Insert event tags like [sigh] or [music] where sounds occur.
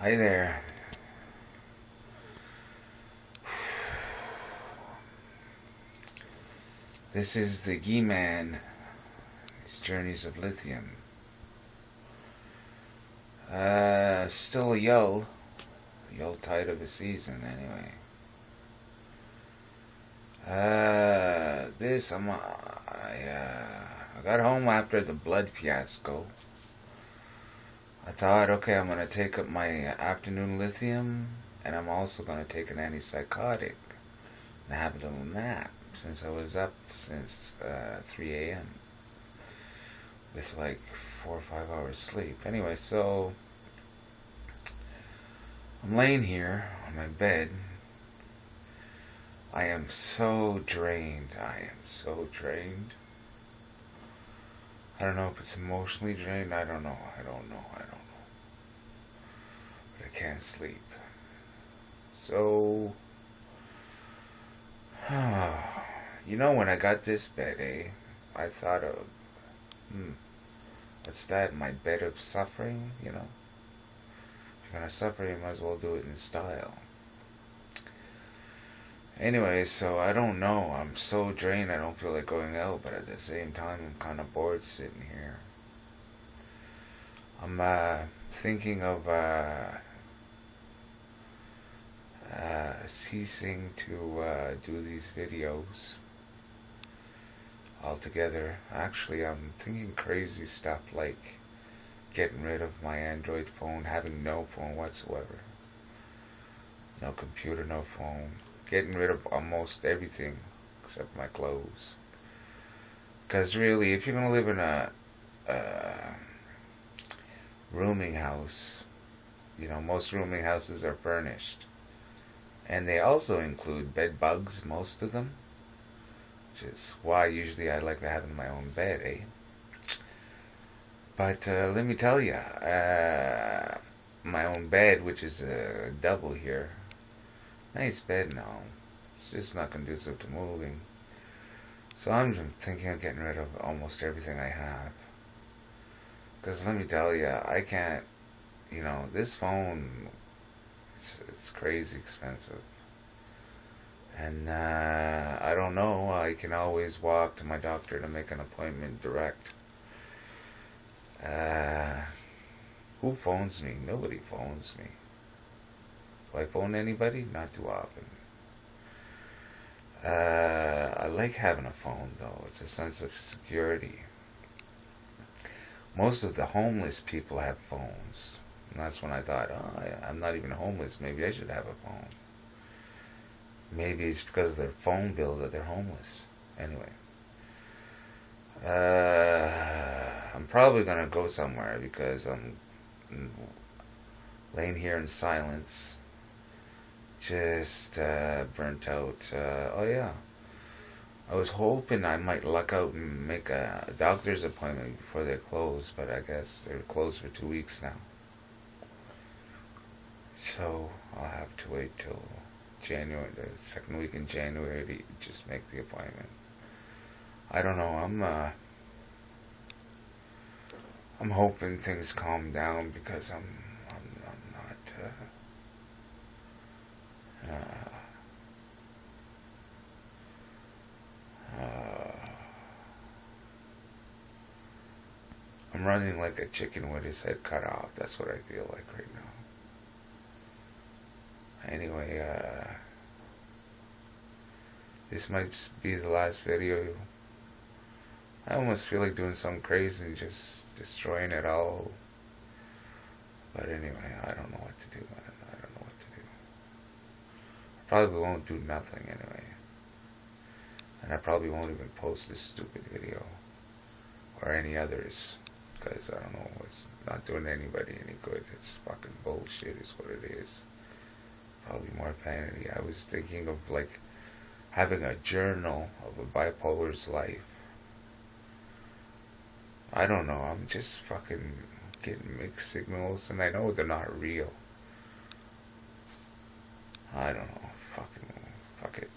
Hi there. This is the Gee Man, his journeys of lithium. Uh, still a Yule. Yule tide of a season, anyway. Uh, this, I'm, I, uh, I got home after the blood fiasco. I thought, okay, I'm gonna take up my afternoon lithium, and I'm also gonna take an antipsychotic and have a little nap since I was up since uh, 3 a.m. with like four or five hours sleep. Anyway, so I'm laying here on my bed. I am so drained. I am so drained. I don't know if it's emotionally drained. I don't know. I don't know. I don't know. But I can't sleep. So, [sighs] you know, when I got this bed, eh? I thought of, hmm, what's that? My bed of suffering, you know? If you're gonna suffer, you might as well do it in style. Anyway, so I don't know. I'm so drained I don't feel like going out, but at the same time I'm kind of bored sitting here. I'm uh, thinking of uh, uh, ceasing to uh, do these videos altogether. Actually, I'm thinking crazy stuff like getting rid of my Android phone, having no phone whatsoever. No computer, no phone getting rid of almost everything except my clothes. Because really, if you're going to live in a, a rooming house, you know, most rooming houses are furnished. And they also include bed bugs, most of them. Which is why usually I like having my own bed, eh? But uh, let me tell you, uh, my own bed, which is a double here, Nice bed now. It's just not conducive to moving. So I'm thinking of getting rid of almost everything I have. Because let me tell you, I can't, you know, this phone, it's, it's crazy expensive. And uh, I don't know, I can always walk to my doctor to make an appointment direct. Uh, who phones me? Nobody phones me. Do I phone anybody? Not too often. Uh, I like having a phone though. It's a sense of security. Most of the homeless people have phones. And that's when I thought, oh, I'm not even homeless. Maybe I should have a phone. Maybe it's because of their phone bill that they're homeless. Anyway. Uh, I'm probably going to go somewhere because I'm laying here in silence just uh, burnt out. Uh, oh yeah, I was hoping I might luck out and make a doctor's appointment before they close, but I guess they're closed for two weeks now. So I'll have to wait till January, the second week in January to just make the appointment. I don't know. I'm uh, I'm hoping things calm down because I'm I'm running like a chicken with his head cut off. That's what I feel like right now. Anyway, uh, this might be the last video. I almost feel like doing something crazy, just destroying it all. But anyway, I don't know what to do. I don't know what to do. I probably won't do nothing anyway. And I probably won't even post this stupid video or any others because I don't know, it's not doing anybody any good. It's fucking bullshit, is what it is. Probably more vanity. I was thinking of like having a journal of a bipolar's life. I don't know, I'm just fucking getting mixed signals and I know they're not real. I don't know, Fucking, fuck it.